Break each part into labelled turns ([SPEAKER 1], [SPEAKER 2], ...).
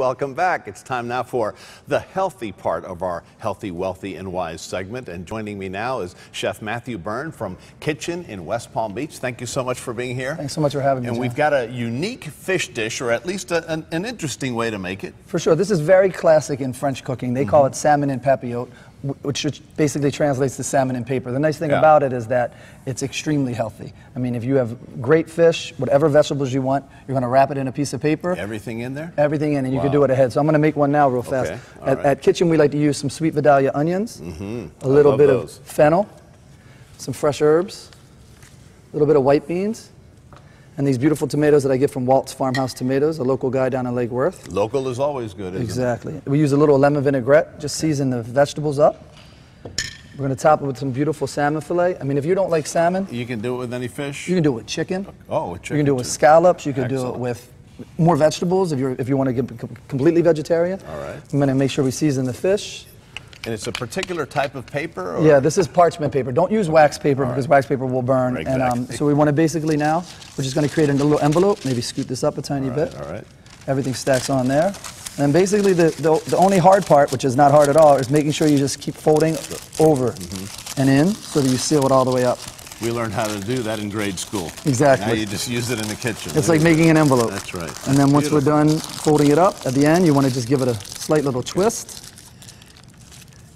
[SPEAKER 1] Welcome back. It's time now for the healthy part of our Healthy, Wealthy, and Wise segment. And joining me now is Chef Mathew Byrne from Kitchen in West Palm Beach. Thank you so much for being here.
[SPEAKER 2] Thanks so much for having me.
[SPEAKER 1] And
[SPEAKER 2] John.
[SPEAKER 1] we've got a unique fish dish, or at least a, an, an interesting way to make it.
[SPEAKER 2] For sure. This is very classic in French cooking. They call mm-hmm. it salmon en papillote, which basically translates to salmon and paper. The nice thing
[SPEAKER 1] Yeah.
[SPEAKER 2] about it is that it's extremely healthy. I mean, if you have great fish, whatever vegetables you want, you're going to wrap it in a piece of paper.
[SPEAKER 1] Everything in there?
[SPEAKER 2] Everything in, and you can do it ahead. So I'm going to make one now, real fast.
[SPEAKER 1] Okay,
[SPEAKER 2] At,
[SPEAKER 1] right.
[SPEAKER 2] at Kitchen, we like to use some sweet Vidalia onions, mm-hmm.
[SPEAKER 1] a
[SPEAKER 2] little bit
[SPEAKER 1] those.
[SPEAKER 2] of fennel, some fresh herbs, a little bit of white beans, and these beautiful tomatoes that I get from Walt's Farmhouse Tomatoes, a local guy down in Lake Worth.
[SPEAKER 1] Local is always good, isn't
[SPEAKER 2] Exactly. We use a little lemon vinaigrette, just season the vegetables up. We're going to top it with some beautiful salmon fillet. I mean, if you don't like salmon.
[SPEAKER 1] You can do it with any fish?
[SPEAKER 2] you can do it with chicken.
[SPEAKER 1] oh, with
[SPEAKER 2] You can do it with scallops. You can do it with more vegetables if, you're, if you want to get completely vegetarian.
[SPEAKER 1] All right.
[SPEAKER 2] I'm going to make sure we season the fish.
[SPEAKER 1] And it's a particular type of paper? Or?
[SPEAKER 2] Yeah, this is parchment paper. Don't use wax paper because wax paper will burn. And um, so we want to basically now, we're just going to create a little envelope. Maybe scoot this up a tiny
[SPEAKER 1] All right,
[SPEAKER 2] bit.
[SPEAKER 1] all right.
[SPEAKER 2] Everything stacks on there. And basically, the, the, the only hard part, which is not hard at all, is making sure you just keep folding over
[SPEAKER 1] Mm-hmm.
[SPEAKER 2] and in so that you seal it all the way up.
[SPEAKER 1] We learned how to do that in grade school.
[SPEAKER 2] Exactly.
[SPEAKER 1] Now you just use it in the kitchen.
[SPEAKER 2] It's like making an envelope.
[SPEAKER 1] That's right.
[SPEAKER 2] And then
[SPEAKER 1] That's
[SPEAKER 2] once we're done folding it up, at the end, you want to just give it a slight little twist.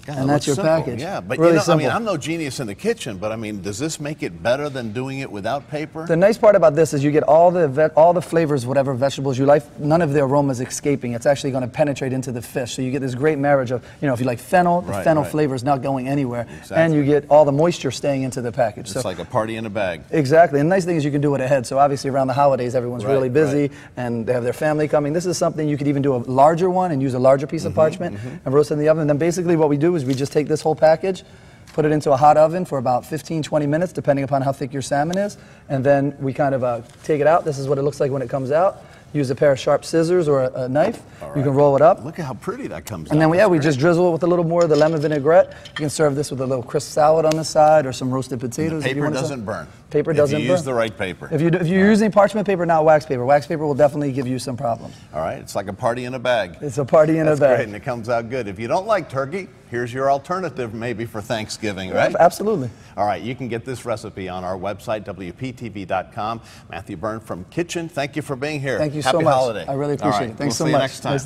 [SPEAKER 1] God,
[SPEAKER 2] And that's your
[SPEAKER 1] simple.
[SPEAKER 2] package.
[SPEAKER 1] Yeah, but
[SPEAKER 2] Really
[SPEAKER 1] you know, I mean, I'm no genius in the kitchen, but I mean, does this make it better than doing it without paper?
[SPEAKER 2] The nice part about this is you get all the ve- all the flavors, whatever vegetables you like. None of the aromas escaping. It's actually going to penetrate into the fish. So you get this great marriage of, you know, if you like fennel, the
[SPEAKER 1] Right,
[SPEAKER 2] fennel
[SPEAKER 1] right.
[SPEAKER 2] flavor is not going anywhere,
[SPEAKER 1] Exactly.
[SPEAKER 2] and you get all the moisture staying into the package.
[SPEAKER 1] it's
[SPEAKER 2] so
[SPEAKER 1] like a party in a bag.
[SPEAKER 2] Exactly. And the nice thing is you can do it ahead. So obviously around the holidays, everyone's
[SPEAKER 1] Right,
[SPEAKER 2] really busy and they have their family coming. This is something you could even do a larger one and use a larger piece of
[SPEAKER 1] Mm-hmm,
[SPEAKER 2] parchment and roast it in the oven. And then basically what we do is we just take this whole package, put it into a hot oven for about 15, 20 minutes, depending upon how thick your salmon is. And then we kind of uh, take it out. This is what it looks like when it comes out. Use a pair of sharp scissors or a, a knife.
[SPEAKER 1] All
[SPEAKER 2] You can roll it up.
[SPEAKER 1] Look at how pretty that comes out.
[SPEAKER 2] And
[SPEAKER 1] out.
[SPEAKER 2] then, yeah,
[SPEAKER 1] That's
[SPEAKER 2] we
[SPEAKER 1] great.
[SPEAKER 2] just drizzle it with a little more of the lemon vinaigrette. You can serve this with a little crisp salad on the side or some roasted potatoes. if you
[SPEAKER 1] Paper doesn't burn.
[SPEAKER 2] Paper
[SPEAKER 1] if
[SPEAKER 2] doesn't
[SPEAKER 1] you
[SPEAKER 2] burn.
[SPEAKER 1] use the right paper.
[SPEAKER 2] If, you, if you're using parchment paper, not wax paper, wax paper will definitely give you some problems.
[SPEAKER 1] All right, it's like a party in a bag.
[SPEAKER 2] It's a party in
[SPEAKER 1] That's
[SPEAKER 2] a bag.
[SPEAKER 1] great, and it comes out good. If you don't like turkey, here's your alternative maybe for Thanksgiving, right?
[SPEAKER 2] Absolutely.
[SPEAKER 1] All right, you can get this recipe on our website, WPTV.com. Mathew Byrne from Kitchen, thank you for being here.
[SPEAKER 2] Thank you
[SPEAKER 1] Happy
[SPEAKER 2] so much.
[SPEAKER 1] holiday.
[SPEAKER 2] I really appreciate
[SPEAKER 1] right,
[SPEAKER 2] it. Thanks
[SPEAKER 1] we'll
[SPEAKER 2] so
[SPEAKER 1] see
[SPEAKER 2] much.
[SPEAKER 1] you next time.
[SPEAKER 2] Nice